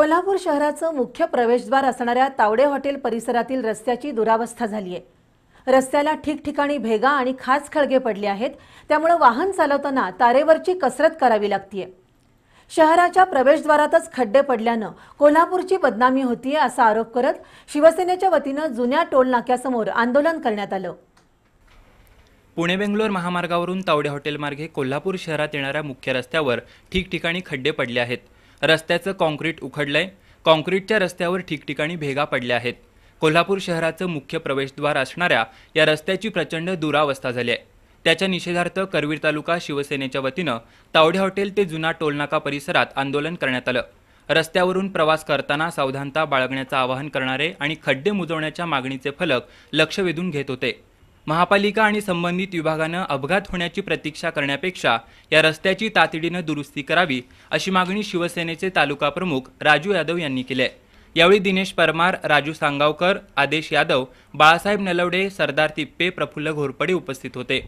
कोल्हापूर शहराचं मुख्य प्रवेशद्वार असणाऱ्या तावडे हॉटेल परिसरातील रस्त्याची दुरावस्था झाली आहे रस्त्याला ठिकठिकाणी भेगा आणि खास खळगे पडले आहेत. त्यामुळे वाहन चालवताना तारेवरची कसरत करावी लागतीये. शहराच्या प्रवेशद्वारातच खड्डे पडल्यानं कोल्हापूरची बदनामी होतीये असा आरोप करत शिवसेनेच्या वतीनं जुन्या टोल नाक्यासमोर आंदोलन करण्यात आलं. पुणे बेंगलोर महामार्गावरून तावडे हॉटेलमार्गे कोल्हापूर शहरात येणाऱ्या मुख्य रस्त्यावर ठिकठिकाणी खड्डे पडले आहेत. रस्त्याचं काँक्रीट उखडलंय. काँक्रीटच्या रस्त्यावर ठिकठिकाणी भेगा पडल्या आहेत. कोल्हापूर शहराचं मुख्य प्रवेशद्वार असणाऱ्या या रस्त्याची प्रचंड दुरावस्था झाली आहे. त्याच्या निषेधार्थ करवीर तालुका शिवसेनेच्या वतीनं तावडे हॉटेल ते जुना टोलनाका परिसरात आंदोलन करण्यात आलं. रस्त्यावरून प्रवास करताना सावधानता बाळगण्याचं आवाहन करणारे आणि खड्डे मुजवण्याच्या मागणीचे फलक लक्ष वेधून घेत होते. महापालिका आणि संबंधित विभागानं अपघात होण्याची प्रतीक्षा करण्यापेक्षा या रस्त्याची तातडीनं दुरुस्ती करावी अशी मागणी शिवसेनेचे तालुका प्रमुख राजू यादव यांनी केली आहे. यावेळी दिनेश परमार राजू सांगावकर आदेश यादव बाळासाहेब नलवडे सरदार तिप्पे प्रफुल्ल घोरपडे उपस्थित होते.